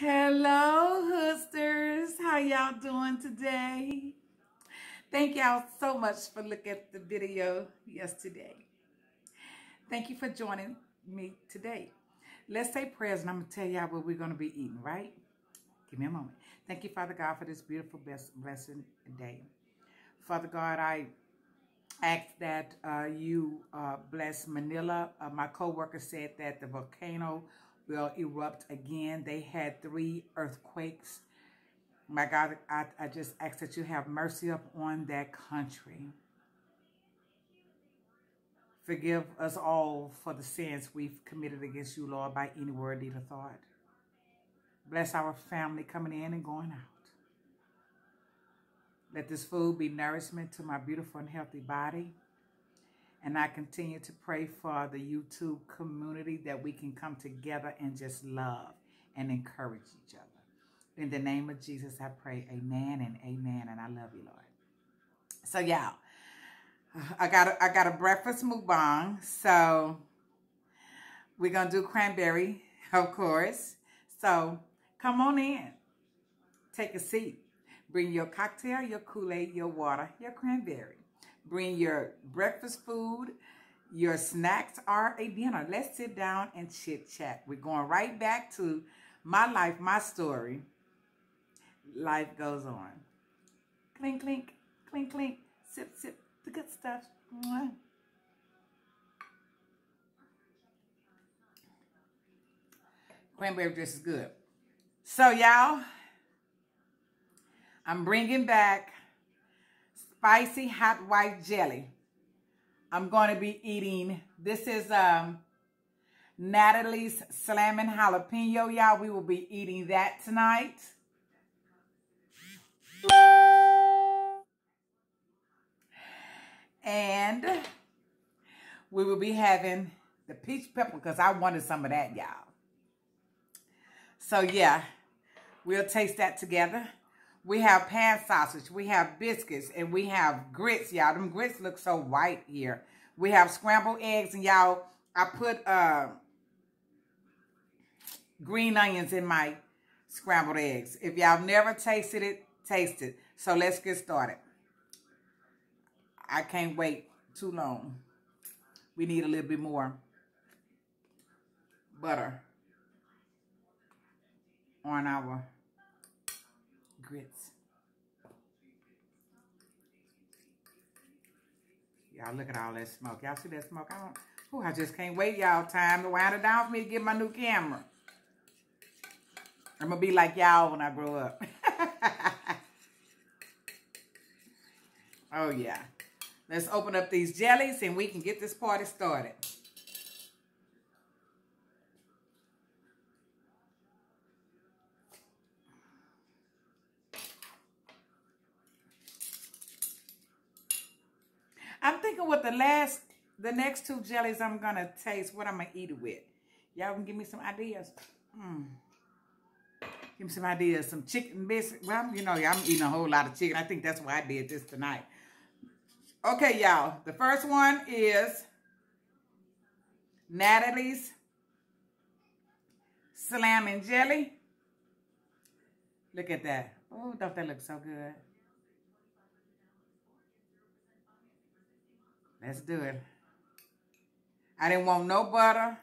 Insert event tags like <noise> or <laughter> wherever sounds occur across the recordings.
Hello, Hoodsters. How y'all doing today? Thank y'all so much for looking at the video yesterday. Thank you for joining me today. Let's say prayers and I'm going to tell y'all what we're going to be eating, right? Give me a moment. Thank you, Father God, for this beautiful best blessing day. Father God, I ask that uh, you uh, bless Manila. Uh, my co-worker said that the volcano will erupt again. They had three earthquakes. My God, I, I just ask that you have mercy upon that country. Forgive us all for the sins we've committed against you, Lord, by any word, deed, or thought. Bless our family coming in and going out. Let this food be nourishment to my beautiful and healthy body. And I continue to pray for the YouTube community that we can come together and just love and encourage each other. In the name of Jesus, I pray amen and amen. And I love you, Lord. So, y'all, I got a, I got a breakfast mukbang. So, we're going to do cranberry, of course. So, come on in. Take a seat. Bring your cocktail, your Kool-Aid, your water, your cranberry. Bring your breakfast food, your snacks, or a dinner. Let's sit down and chit-chat. We're going right back to my life, my story. Life goes on. Clink, clink, clink, clink. Sip, sip, the good stuff. Mwah. Cranberry juice is good. So, y'all, I'm bringing back spicy hot wife jelly. I'm going to be eating, this is um, Natalie's Slamming Jalapeno, y'all. We will be eating that tonight. And we will be having the peach pepper because I wanted some of that, y'all. So, yeah, we'll taste that together. We have pan sausage. We have biscuits. And we have grits, y'all. Them grits look so white here. We have scrambled eggs. And y'all, I put uh, green onions in my scrambled eggs. If y'all never tasted it, taste it. So let's get started. I can't wait too long. We need a little bit more butter on our grits. Y'all look at all that smoke. Y'all see that smoke? I don't, oh, I just can't wait, y'all. Time to wind it down for me to get my new camera. I'm going to be like y'all when I grow up. <laughs> oh, yeah. Let's open up these jellies and we can get this party started. I'm thinking what the last, the next two jellies I'm going to taste, what I'm going to eat it with. Y'all can give me some ideas. Mm. Give me some ideas. Some chicken biscuit. Well, you know, I'm eating a whole lot of chicken. I think that's why I did this tonight. Okay, y'all. The first one is Natalie's Slamming Jelly. Look at that. Oh, don't that look so good? Let's do it. I didn't want no butter.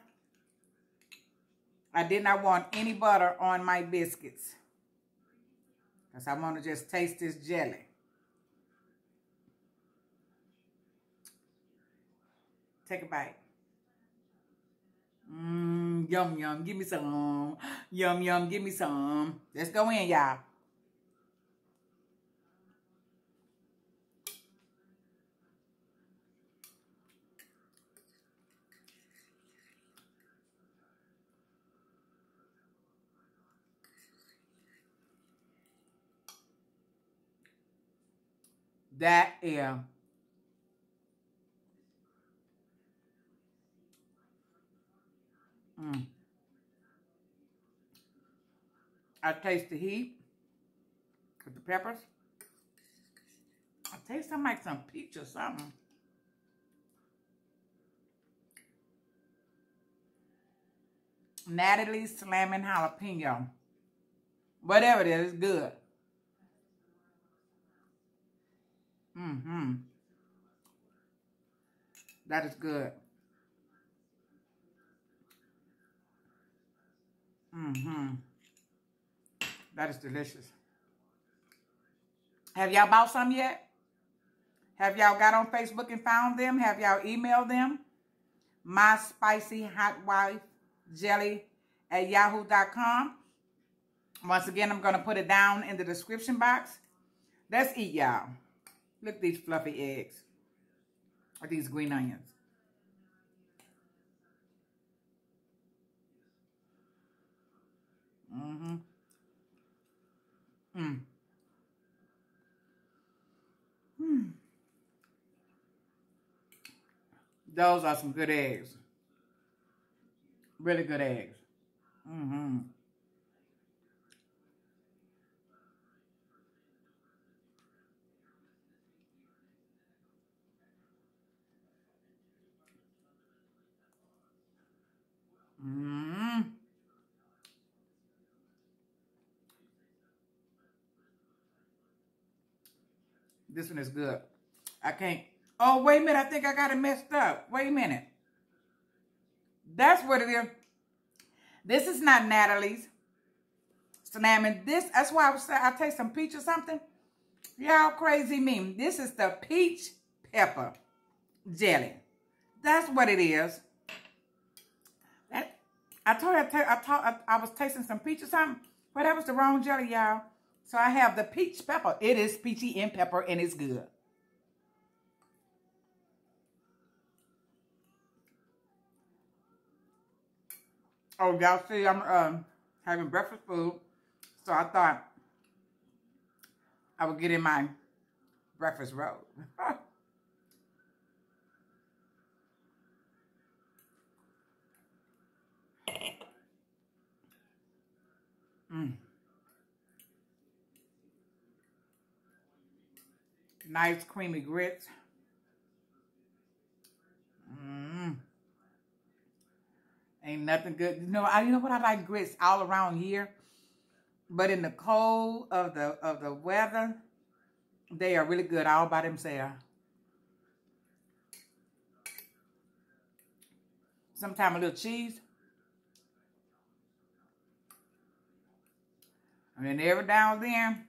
I did not want any butter on my biscuits. Because I want to just taste this jelly. Take a bite. Mmm, yum, yum. Give me some. Yum, yum. Give me some. Let's go in, y'all. That is mm. I taste the heat with the peppers. I taste something like some peach or something. Natalie's Slamming Jalapeno. Whatever it is, it's good. Mm-hmm. That is good. Mm-hmm. That is delicious. Have y'all bought some yet? Have y'all got on Facebook and found them? Have y'all emailed them? My spicy hot wife jelly at yahoo.com. Once again, I'm going to put it down in the description box. Let's eat, y'all. Look at these fluffy eggs. Or these green onions. Mm-hmm. Mm. Mm. Those are some good eggs. Really good eggs. Mm-hmm. Mm. This one is good. I can't. Oh, wait a minute. I think I got it messed up. Wait a minute. That's what it is. This is not Natalie's cinnamon. This, that's why I was I taste some peach or something. Y'all crazy me. This is the peach pepper jelly. That's what it is. I told you I, I, I, I was tasting some peach or something. But that was the wrong jelly, y'all. So I have the peach pepper. It is peachy and pepper and it's good. Oh, y'all see I'm um, having breakfast food. So I thought I would get in my breakfast robe. <laughs> mm. Nice creamy grits. Mmm. Ain't nothing good. You know, I, you know what I like grits all around here, but in the cold of the of the weather, they are really good all by themselves. Sometimes a little cheese. And then every now and then,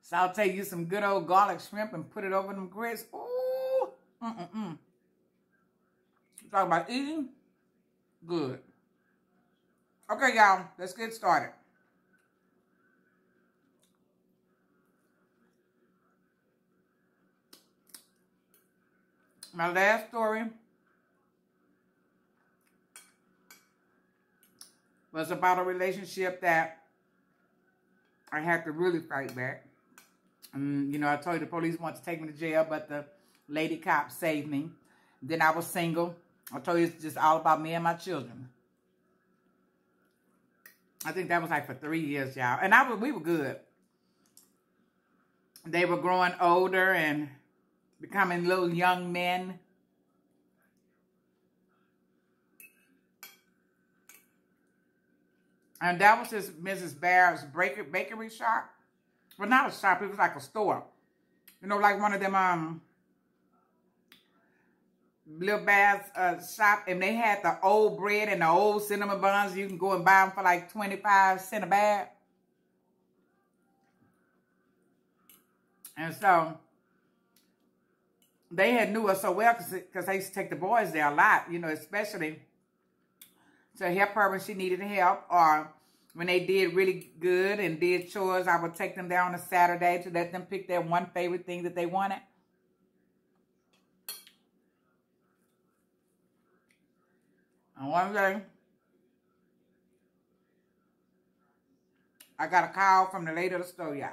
Saute you some good old garlic shrimp and put it over them grits. Ooh, mm-mm-mm. Talk about eating? Good. Okay, y'all, let's get started. My last story was about a relationship that I had to really fight back. And, you know, I told you the police wanted to take me to jail, but the lady cop saved me. Then I was single. I told you it's just all about me and my children. I think that was like for three years, y'all. And I was, we were good. They were growing older and becoming little young men. And that was just Mrs. Barrett's bakery shop. Well, not a shop. It was like a store. You know, like one of them um little bass uh, shop. And they had the old bread and the old cinnamon buns. You can go and buy them for like 25 cents a bag. And so they had knew us so well because they used to take the boys there a lot, you know, especially to help her when she needed help or when they did really good and did chores, I would take them down on a Saturday to let them pick their one favorite thing that they wanted. And one day, I got a call from the lady of the store, y'all.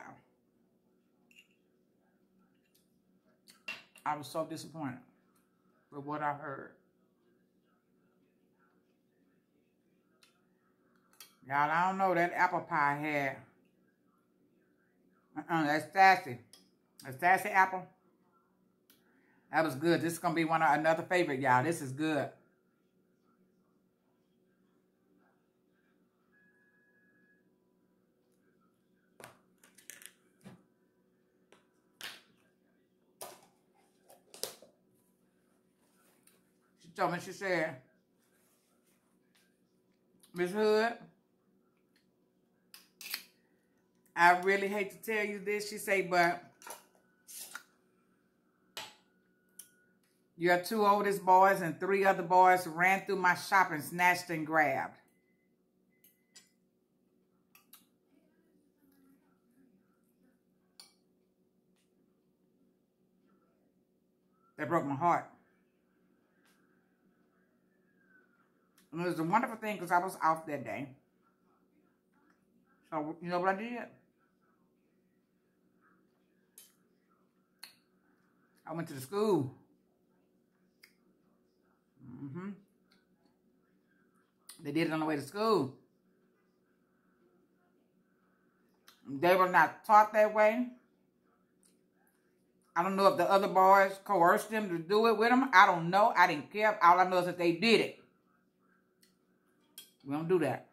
I was so disappointed with what I heard. Y'all, I don't know. That apple pie had. Uh-uh, that's sassy. That's sassy apple. That was good. This is going to be one of another favorite, y'all. This is good. She told me, she said, Miss Hood, I really hate to tell you this, she said, but your two oldest boys and three other boys ran through my shop and snatched and grabbed. That broke my heart. And it was a wonderful thing because I was off that day. So, you know what I did? I went to the school. Mm-hmm. They did it on the way to school. They were not taught that way. I don't know if the other boys coerced them to do it with them. I don't know. I didn't care. All I know is that they did it. We don't do that.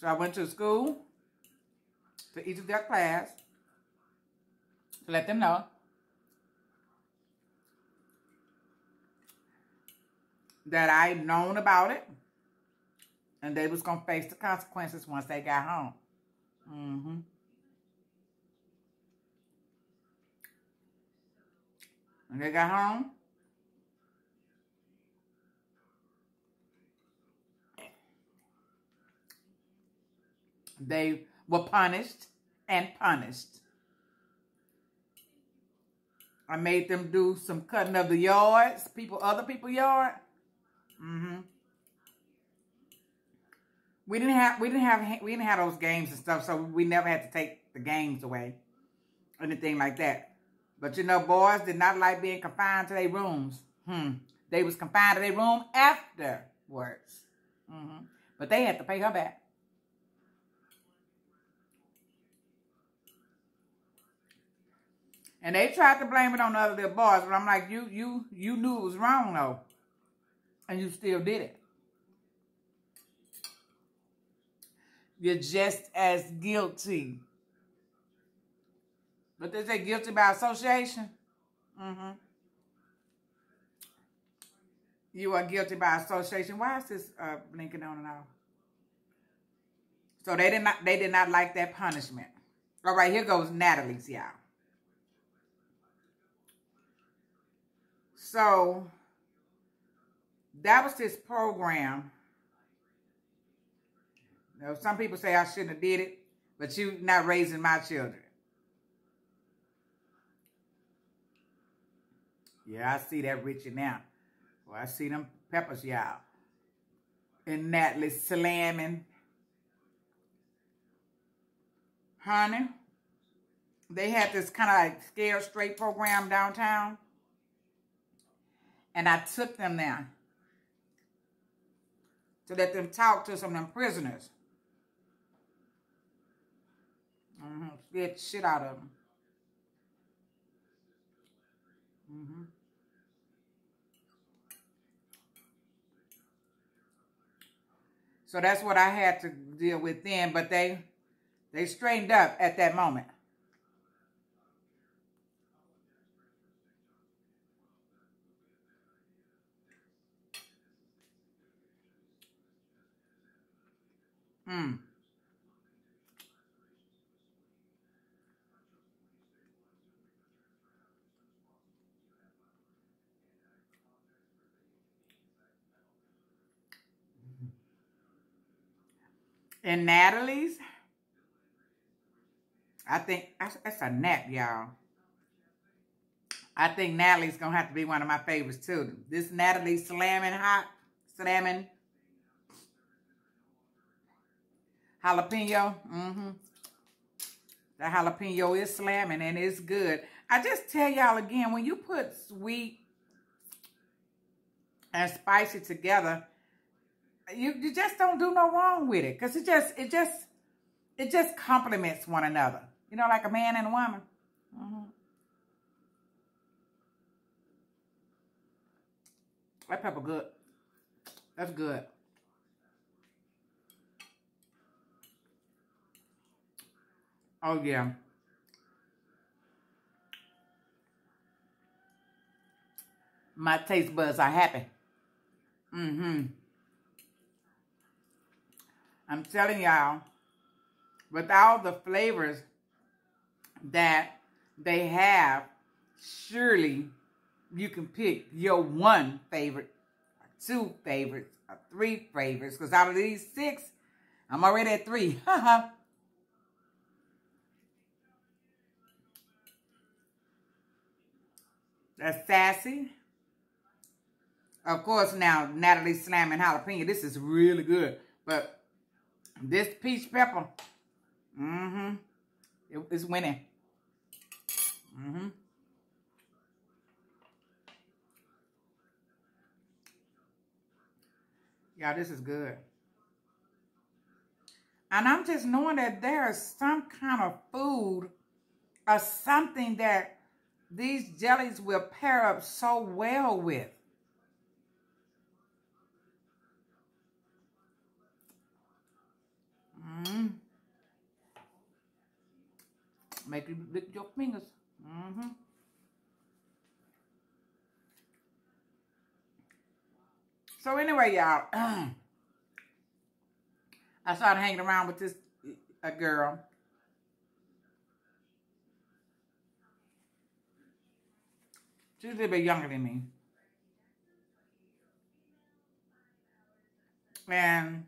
So I went to school to each of their class to let them know that I known about it and they was going to face the consequences once they got home. Mm-hmm. When they got home, they were punished and punished. I made them do some cutting of the yards, people, other people' yard. Mm-hmm. We didn't have we didn't have we didn't have those games and stuff, so we never had to take the games away, anything like that. But you know, boys did not like being confined to their rooms. Hmm. They was confined to their room afterwards. Mm-hmm. But they had to pay her back. And they tried to blame it on the other little boys, but I'm like, you, you, you knew it was wrong though, and you still did it. You're just as guilty. But they say guilty by association. Mm-hmm. You are guilty by association. Why is this uh, blinking on and off? So they did not. They did not like that punishment. All right, here goes Natalie's, y'all. So that was this program. Know, some people say I shouldn't have did it, but you not raising my children. Yeah, I see that Richie now. Well, I see them peppers, y'all. And Natalie slamming. Honey, they had this kind of like scare straight program downtown. And I took them there to let them talk to some of them prisoners. Mm-hmm. Scared shit out of them. Mm-hmm. So that's what I had to deal with then, but they they straightened up at that moment. Hmm. And Natalie's, I think that's a nap, y'all. I think Natalie's gonna have to be one of my favorites too. This Natalie slamming hot, slamming Jalapeno. Mm-hmm. The jalapeno is slamming and it's good. I just tell y'all again, when you put sweet and spicy together, you, you just don't do no wrong with it. Because it just, it just, it just complements one another. You know, like a man and a woman. Mm-hmm. That pepper good. That's good. Oh yeah, My taste buds are happy. Mm-hmm. I'm telling y'all, with all the flavors that they have, surely you can pick your one favorite, or two favorites, or three favorites. Because out of these six, I'm already at three. <laughs> That's sassy. Of course, now Natalie slamming jalapeno. This is really good. But this peach pepper, mm-hmm, it, it's winning. Mm-hmm. Y'all, this is good. And I'm just knowing that there is some kind of food or something that these jellies will pair up so well with. Mm. Make you lick your fingers. Mm-hmm. So anyway, y'all, <clears throat> I started hanging around with this a girl. She's a little bit younger than me. And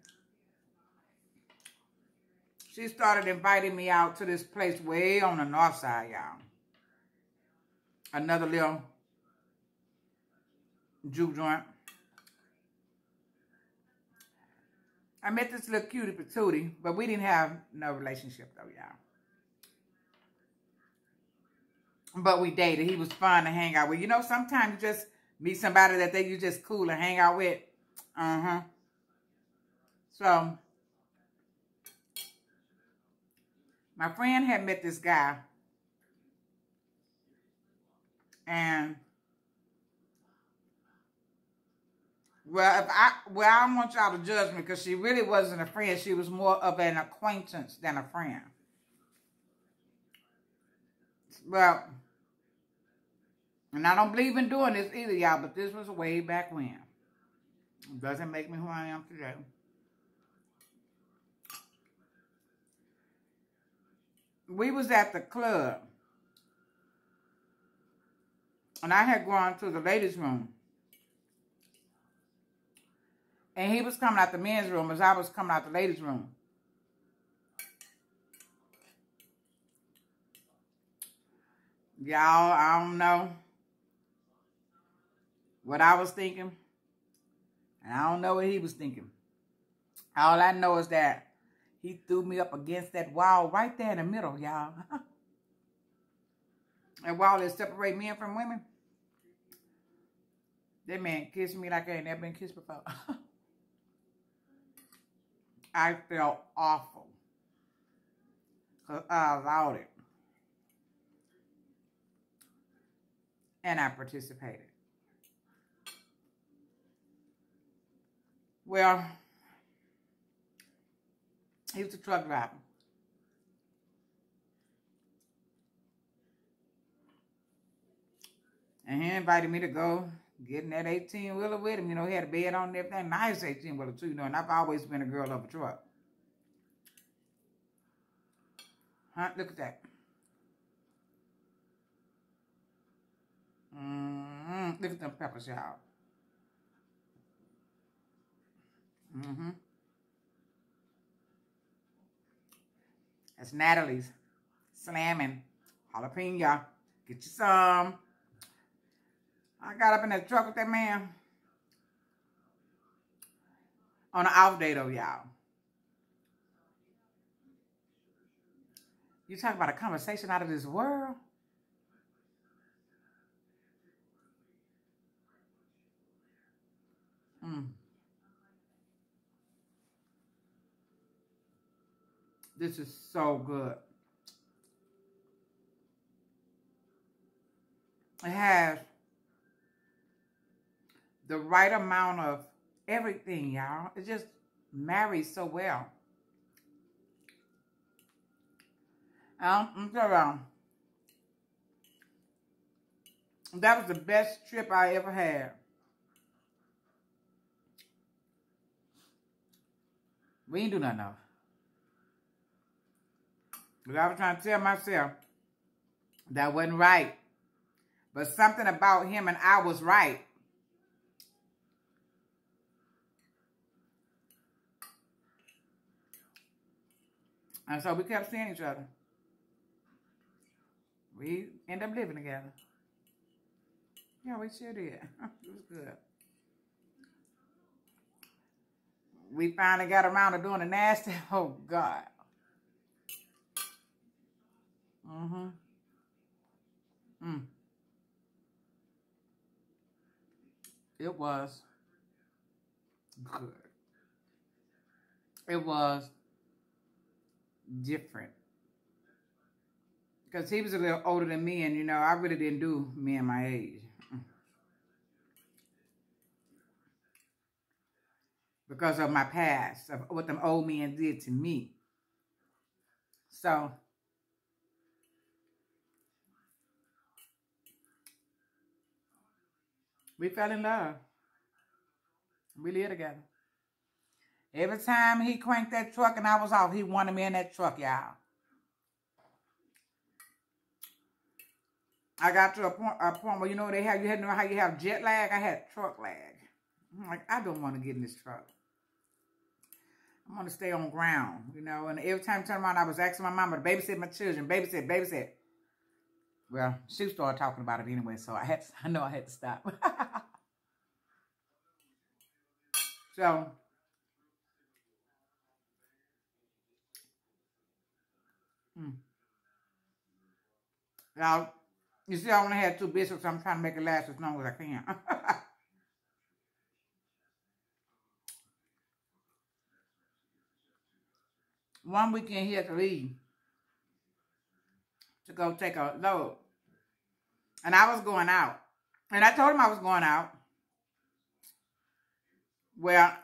she started inviting me out to this place way on the north side, y'all. Another little juke joint. I met this little cutie patootie, but we didn't have no relationship though, y'all. But we dated. He was fun to hang out with. You know, sometimes you just meet somebody that they you just cool to hang out with. Uh-huh. So my friend had met this guy. And well, if I well, I don't want y'all to judge me because she really wasn't a friend. She was more of an acquaintance than a friend. Well, and I don't believe in doing this either, y'all, but this was way back when. It doesn't make me who I am today. we was at the club. And I had gone to the ladies' room. And he was coming out the men's room as I was coming out the ladies' room. Y'all, I don't know what I was thinking. And I don't know what he was thinking. All I know is that he threw me up against that wall right there in the middle, y'all. <laughs> that wall that separate men from women. That man kissed me like I ain't never been kissed before. <laughs> I felt awful. Because I allowed it. And I participated. Well, he was a truck driver. And he invited me to go get in that 18 wheeler with him. You know, he had a bed on and everything. Nice 18 wheeler too, you know, and I've always been a girl of a truck. Huh? Look at that. Mm-hmm. Look at them peppers, y'all. Mm-hmm. That's Natalie's. Slamming. Jalapeno. Get you some. I got up in that truck with that man. On an off day though, y'all. You talk about a conversation out of this world. Hmm. This is so good. It has the right amount of everything, y'all. It just marries so well. Um, I'm sorry. That was the best trip I ever had. We ain't do nothing else. I was trying to tell myself that wasn't right. But something about him and I was right. And so we kept seeing each other. We end up living together. Yeah, we sure did. <laughs> it was good. We finally got around to doing the nasty. <laughs> Oh, God. Mm-hmm. Mm. It was good. It was different. Because he was a little older than me, and, you know, I really didn't do men my age. Because of my past, of what them old men did to me. So, we fell in love. We lived together. Every time he cranked that truck and I was off, he wanted me in that truck, y'all. I got to a point, a point where, you know, they have, you had know how you have jet lag? I had truck lag. I'm like, I don't want to get in this truck. I want to stay on ground, you know. And every time I turned around, I was asking my mama to babysit my children, babysit, babysit. Well, she started talking about it anyway, so I had to, <laughs> I know I had to stop. <laughs> so hmm. Now, you see, I only had two biscuits. So I'm trying to make it last as long as I can. <laughs> One weekend he had to leave to go take a load. And I was going out. And I told him I was going out. Well,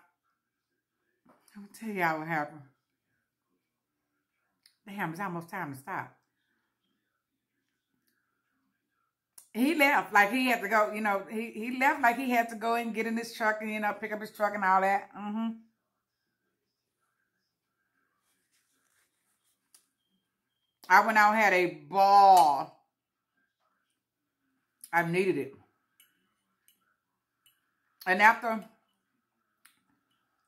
to tell y'all what happened. Damn, it's almost time to stop. he left like he had to go, you know, he, he left like he had to go and get in his truck and, you know, pick up his truck and all that. Mm-hmm. I went out had a ball. I needed it. And after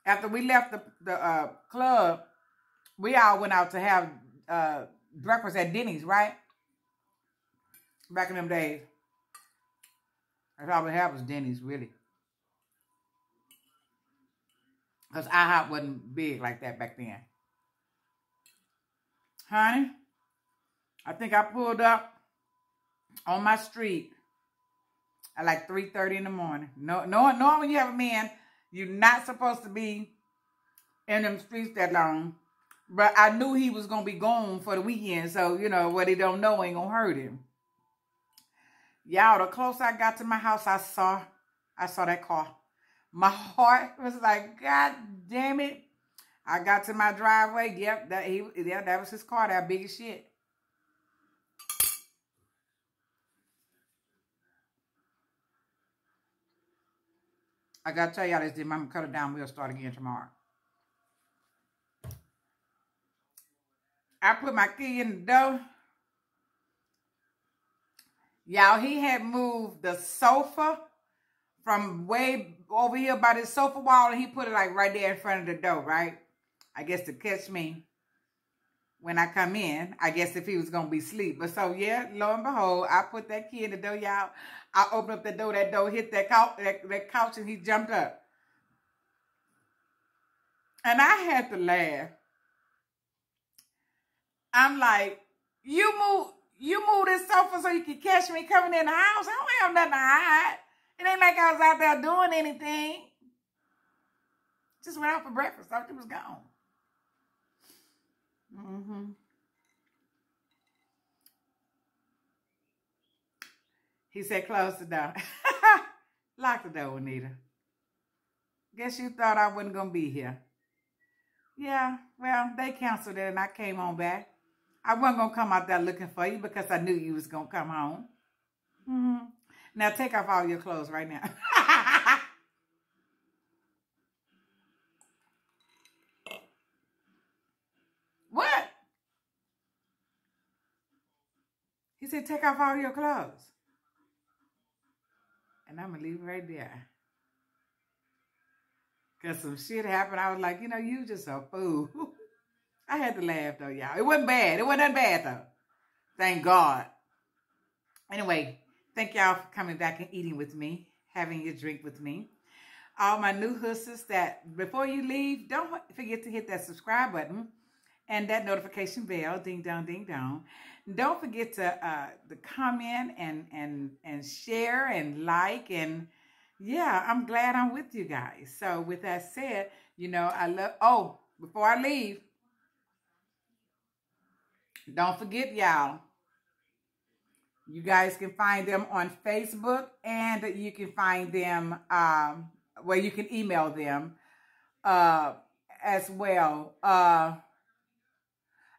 after we left the, the uh, club, we all went out to have uh, breakfast at Denny's, right? Back in them days. That's all we had was Denny's, really. Because IHOP wasn't big like that back then. Honey, I think I pulled up on my street at like 3.30 in the morning. No, no, knowing when you have a man, you're not supposed to be in them streets that long. But I knew he was going to be gone for the weekend. So, you know, what he don't know ain't going to hurt him. Y'all, the closer I got to my house, I saw, I saw that car. My heart was like, God damn it. I got to my driveway. Yep, that he, yeah, that was his car. That big as shit. I gotta tell y'all this. I'm gonna cut it down? We'll start again tomorrow. I put my key in the door. Y'all, he had moved the sofa from way over here by the sofa wall and he put it like right there in front of the door, right? I guess to catch me when I come in. I guess if he was going to be asleep. But so, yeah, lo and behold, I put that key in the door, y'all. I opened up the door, that door hit that couch, that, that couch and he jumped up. And I had to laugh. I'm like, you move, you moved this sofa so you could catch me coming in the house. I don't have nothing to hide. It ain't like I was out there doing anything. Just went out for breakfast. Thought you was gone. Mm-hmm. He said, close the door. <laughs> Lock the door, Anita. Guess you thought I wasn't going to be here. Yeah, well, they canceled it and I came on back. I wasn't going to come out there looking for you because I knew you was going to come home. Mm -hmm. Now take off all your clothes right now. <laughs> what? Take off all your clothes. And I'm going to leave right there. Because some shit happened. I was like, you know, you just a fool. <laughs> I had to laugh, though, y'all. It wasn't bad. It wasn't that bad, though. Thank God. Anyway, thank y'all for coming back and eating with me, having your drink with me. All my new hussies that before you leave, don't forget to hit that subscribe button and that notification bell, ding dong, ding dong. Don't forget to uh, to comment and and and share and like and yeah, I'm glad I'm with you guys. So with that said, you know I love. Oh, before I leave, don't forget y'all. You guys can find them on Facebook and you can find them um, where you can email them uh, as well. Uh,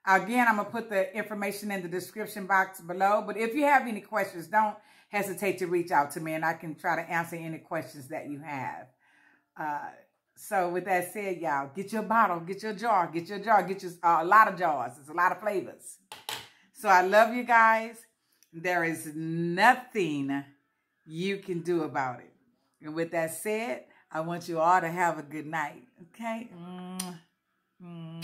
again, I'm going to put the information in the description box below. But if you have any questions, don't hesitate to reach out to me and I can try to answer any questions that you have. Uh, so with that said, y'all, get your bottle, get your jar, get your jar, get your uh, a lot of jars. It's a lot of flavors. So I love you guys. There is nothing you can do about it. And with that said, I want you all to have a good night. Okay? Mm, mm.